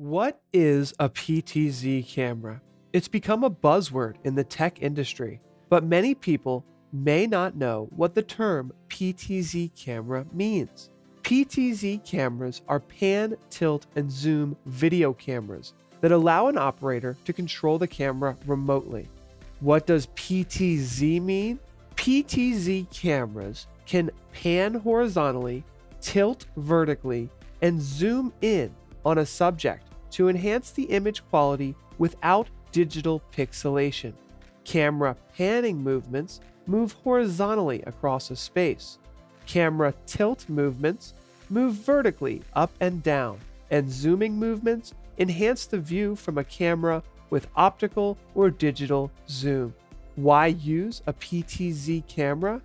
What is a PTZ camera? It's become a buzzword in the tech industry, but many people may not know what the term PTZ camera means. PTZ cameras are pan, tilt, and zoom video cameras that allow an operator to control the camera remotely. What does PTZ mean? PTZ cameras can pan horizontally, tilt vertically, and zoom in on a subject to enhance the image quality without digital pixelation. Camera panning movements move horizontally across a space. Camera tilt movements move vertically up and down, and zooming movements enhance the view from a camera with optical or digital zoom. Why use a PTZ camera?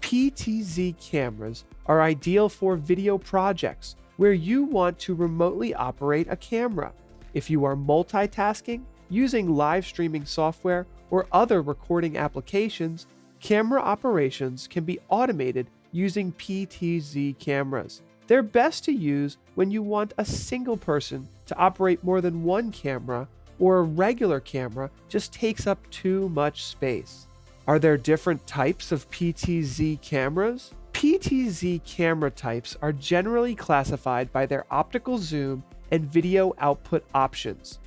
PTZ cameras are ideal for video projects where you want to remotely operate a camera. If you are multitasking, using live streaming software, or other recording applications, camera operations can be automated using PTZ cameras. They're best to use when you want a single person to operate more than one camera or a regular camera just takes up too much space. Are there different types of PTZ cameras? PTZ camera types are generally classified by their optical zoom and video output options.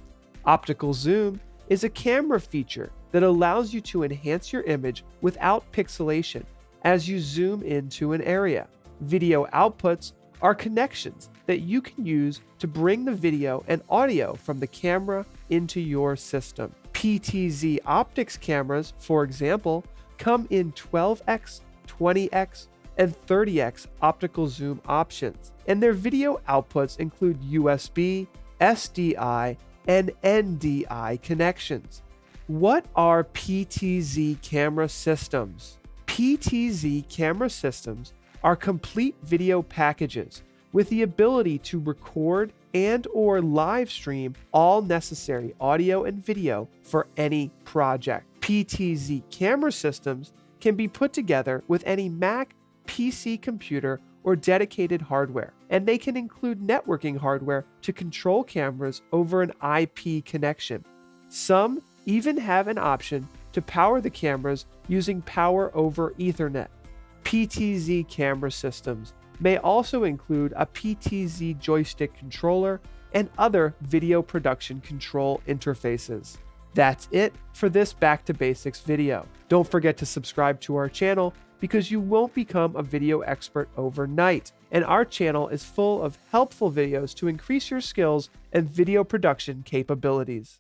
Optical zoom is a camera feature that allows you to enhance your image without pixelation as you zoom into an area. Video outputs are connections that you can use to bring the video and audio from the camera into your system. PTZOptics cameras, for example, come in 12x, 20x, and 30x optical zoom options, and their video outputs include USB, SDI, and NDI connections. What are PTZ camera systems? PTZ camera systems are complete video packages with the ability to record and or live stream all necessary audio and video for any project. PTZ camera systems can be put together with any Mac, PC computer, or dedicated hardware, and they can include networking hardware to control cameras over an IP connection. Some even have an option to power the cameras using power over Ethernet. PTZ camera systems may also include a PTZ joystick controller and other video production control interfaces. That's it for this Back to Basics video. Don't forget to subscribe to our channel because you won't become a video expert overnight. And our channel is full of helpful videos to increase your skills and video production capabilities.